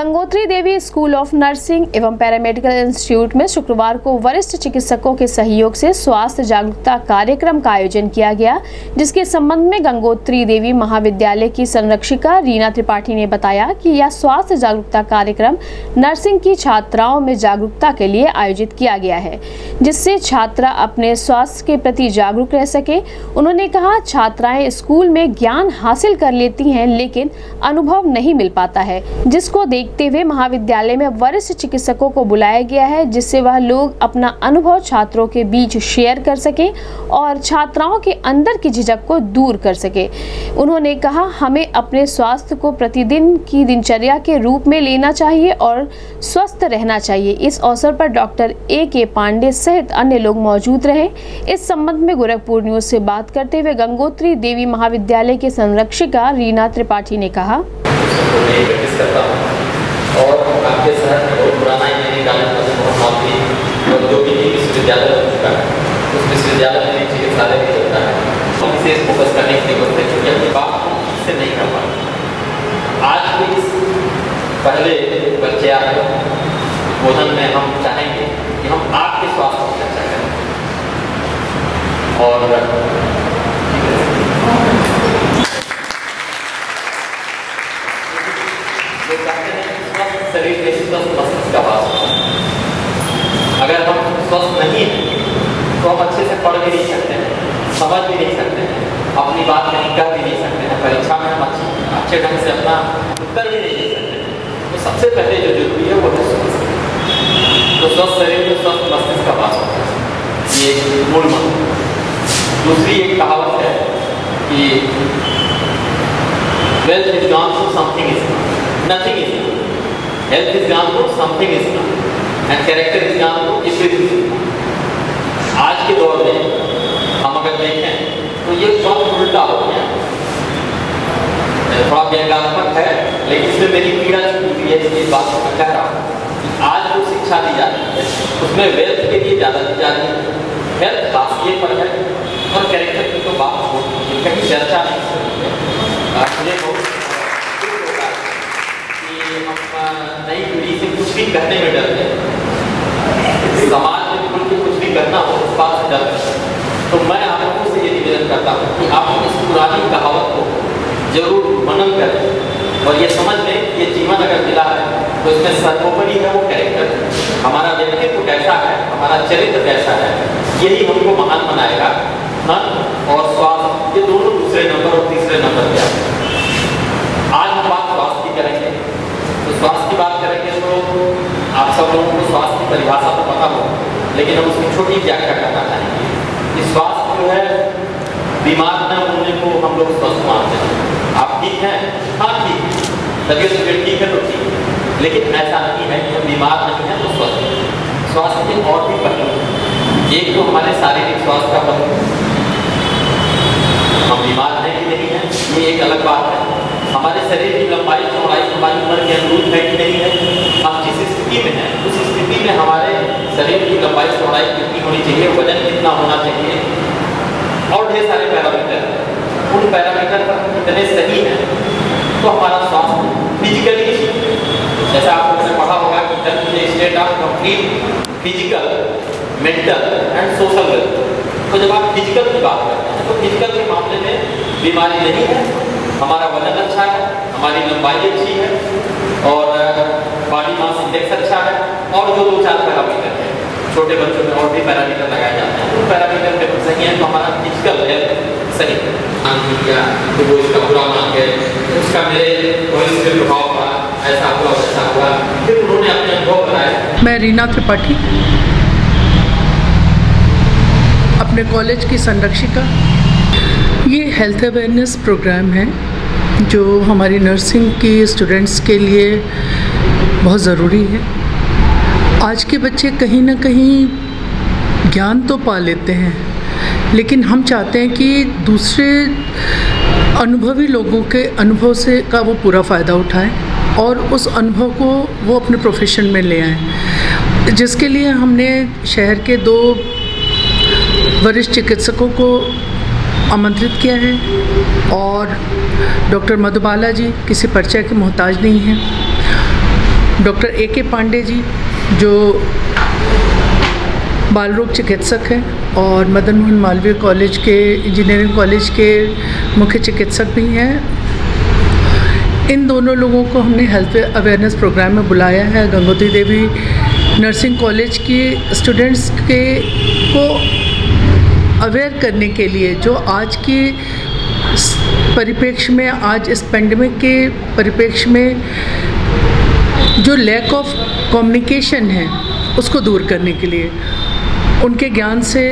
Gangotri Devi school of nursing एवं paramedical institute में शुक्रवार को वरिष्ठ चिकित्सकों के सहयोग से स्वास्थ्य जागरूकता कार्यक्रम का आयोजन किया गया, जिसके संबंध में गंगोत्री देवी महाविद्यालय की संरक्षिका रीना त्रिपाठी ने बताया कि यह स्वास्थ्य जागरूकता कार्यक्रम नर्सिंग की छात्राओं में जागरूकता के लिए आयोजित किया गया है, जिससे छात्रा अपने स्वास्थ्य के प्रति जागरूक रह सके। उन्होंने कहा, छात्राएँ स्कूल में ज्ञान हासिल कर लेती हैं, लेकिन अनुभव नहीं मिल पाता है, जिसको देखते हुए महाविद्यालय में वरिष्ठ चिकित्सकों को बुलाया गया है, जिससे वह लोग अपना अनुभव छात्रों के बीच शेयर कर सके और छात्राओं के अंदर की झिझक को दूर कर सके। उन्होंने कहा, हमें अपने स्वास्थ्य को प्रतिदिन की दिनचर्या के रूप में लेना चाहिए और स्वस्थ रहना चाहिए। इस अवसर पर डॉक्टर ए के पांडे सहित अन्य लोग मौजूद रहे। इस संबंध में गोरखपुर न्यूज़ से बात करते हुए गंगोत्री देवी महाविद्यालय के संरक्षिका रीना त्रिपाठी ने कहा प्रैक्टिस करता हूँ। और आपके में बहुत पुराना इंजीनियरिंग कॉलेज मतलब माफ़ी और जो भी विश्वविद्यालय बन चुका है, उस विश्वविद्यालय में भी चिकित्सालय भी चलता है। हम इसे फोकस करने की ज़रूरत है, क्योंकि अपनी बात हम इससे नहीं कर पाते। आज भी इस पहले परिचय भोजन में हम चाहेंगे कि हम आपके स्वास्थ्य की चर्चा करें और जो कहते हैं कि स्वस्थ शरीर में स्वस्थ मस्तिष्क का वास होता है अगर हम स्वस्थ नहीं है तो हम अच्छे से पढ़ भी नहीं सकते हैं समझ भी नहीं सकते, अपनी बात नहीं, कर भी नहीं सकते हैं परीक्षा में हम अच्छी, अच्छे ढंग से अपना उत्तर भी नहीं दे सकते तो सबसे पहले जो ज़रूरी है, वो है स्वस्थ तो स्वस्थ शरीर में स्वस्थ मस्तिष्क का वास होता है ये मूल मंत्र दूसरी एक कहावत है कि wealth is gone so something is gone. Nothing is gone. Health is gone so something And character is gone so everything आज के दौर में हम अगर देखें तो ये बहुत उल्टा हो गया। थोड़ा व्यंगात्मक है, लेकिन इसमें मेरी पीड़ा छूटी है इस बात को मैं कह रहा हूँ। आज जो शिक्षा दी जाती है, उसमें वेल्थ के लिए ज़्यादा दी जाती है। हेल्थ हाशिए पर है, और कैरेक्टर की तो बात हो कहीं चर्चा नहीं मुझे कि हम नई पीढ़ी से कुछ भी कहने में डरते हैं। समाज में खुल के कुछ भी करना हो, उस बात से डरते हैं तो मैं आप लोगों से ये निवेदन करता हूँ कि आप इस पुरानी कहावत को ज़रूर मनन करें। और ये समझ लें कि ये जीवन अगर मिला है तो इसमें सर्वोपरि है वो कैरेक्टर हमारा व्यक्तित्व कैसा है, हमारा चरित्र कैसा है, यही हमको महान बनाएगा। धन और स्वास्थ्य, ये दोनों दूसरे नंबर और तीसरे नंबर पे आज हम बात स्वास्थ्य की करेंगे। तो स्वास्थ्य की बात करेंगे तो आप सब लोगों को स्वास्थ्य परिभाषा तो पता हो। लेकिन हम उसकी छोटी व्याख्या करना चाहेंगे कि स्वास्थ्य जो है, बीमार न होने को हम लोग स्वस्थ मानते हैं। आप ठीक हैं? हाँ ठीक। तबीयत तबीयत ठीक है तो ठीक। लेकिन ऐसा नहीं है कि हम बीमार नहीं हैं तो स्वस्थ हैं। स्वास्थ्य के और भी पहलू एक तो हमारे शारीरिक स्वास्थ्य का पहलू हम बीमार हैं कि नहीं है? ये एक अलग बात है। हमारे शरीर की लंबाई, चौड़ाई हमारी उम्र के अनुरूप है कि नहीं है? हम हैं में हमारे शरीर की लंबाई, चौड़ाई कितनी होनी चाहिए, वज़न कितना होना चाहिए, और ढेर सारे पैरामीटर। उन पैरामीटर पर कितने सही हैं तो हमारा स्वास्थ्य फिजिकली जैसा आप लोगों ने पढ़ा होगा कि health state of complete physical mental and social तो जब आप फ़िज़िकल की बात करते हैं तो फ़िज़िकल के मामले में बीमारी नहीं है, हमारा वज़न अच्छा है, हमारी लंबाई अच्छी है, और बॉडी मास इंडेक्स अच्छा है और जो दो चार पैरामीटर हैं। छोटे बच्चों में और भी पैरामीटर लगाए जाते हैं। उन पैरामीटर पे सही है तो हमारा फ़िज़िकल हेल्थ सही है। किया तो वो इसका बुरा मान गए उसका मेरे भविष्य पे प्रभाव पड़ा ऐसा हुआ वैसा हुआ। फिर उन्होंने अपने अनुभव बनाए मैं रीना त्रिपाठी अपने कॉलेज की संरक्षिका। ये हेल्थ अवेयरनेस प्रोग्राम है जो हमारी नर्सिंग की स्टूडेंट्स के लिए बहुत ज़रूरी है। आज के बच्चे कहीं ना कहीं ज्ञान तो पा लेते हैं, लेकिन हम चाहते हैं कि दूसरे अनुभवी लोगों के अनुभव से का वो पूरा फ़ायदा उठाएँ और उस अनुभव को वो अपने प्रोफेशन में ले आएँ। जिसके लिए हमने शहर के दो वरिष्ठ चिकित्सकों को आमंत्रित किया है और डॉक्टर मधुबाला जी, किसी परिचय के मोहताज नहीं हैं। डॉक्टर ए के पांडे जी, जो बाल रोग चिकित्सक हैं, और मदन मोहन मालवीय कॉलेज के, इंजीनियरिंग कॉलेज के मुख्य चिकित्सक भी हैं। इन दोनों लोगों को हमने हेल्थ अवेयरनेस प्रोग्राम में बुलाया है। गंगोत्री देवी नर्सिंग कॉलेज की स्टूडेंट्स के को अवेयर करने के लिए, जो आज की परिप्रेक्ष्य में, आज इस पेंडेमिक के परिप्रेक्ष्य में जो लैक ऑफ़ कम्युनिकेशन है, उसको दूर करने के लिए। उनके ज्ञान से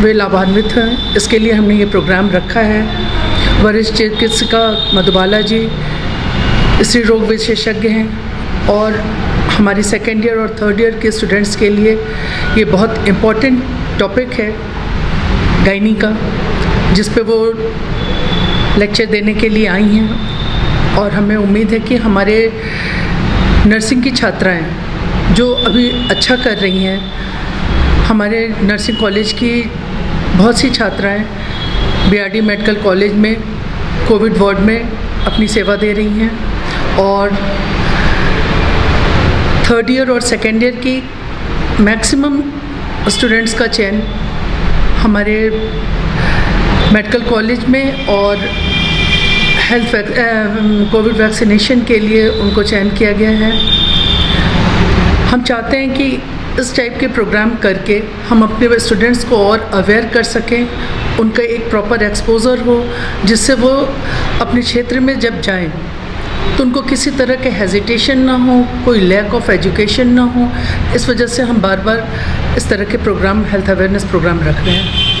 वे लाभान्वित हैं। इसके लिए हमने ये प्रोग्राम रखा है। वरिष्ठ चिकित्सिका मधुबाला जी स्त्री रोग विशेषज्ञ हैं और हमारी सेकेंड ईयर और थर्ड ईयर के स्टूडेंट्स के लिए ये बहुत इम्पोर्टेंट टॉपिक है गायनी का, जिस पे वो लेक्चर देने के लिए आई हैं। और हमें उम्मीद है कि हमारे नर्सिंग की छात्राएँ जो अभी अच्छा कर रही हैं, हमारे नर्सिंग कॉलेज की बहुत सी छात्राएँ बीआरडी मेडिकल कॉलेज में, कोविड वार्ड में अपनी सेवा दे रही हैं और थर्ड ईयर और सेकेंड ईयर की मैक्सिमम स्टूडेंट्स का चयन हमारे मेडिकल कॉलेज में और हेल्थ कोविड वैक्सीनेशन के लिए उनको चयन किया गया है। हम चाहते हैं कि इस टाइप के प्रोग्राम करके हम अपने स्टूडेंट्स को और अवेयर कर सकें, उनका एक प्रॉपर एक्सपोज़र हो, जिससे वो अपने क्षेत्र में जब जाएँ तो उनको किसी तरह के हेजिटेशन ना हो, कोई लैक ऑफ़ एजुकेशन ना हो। इस वजह से हम बार बार इस तरह के प्रोग्राम हेल्थ अवेयरनेस प्रोग्राम रख रहे हैं।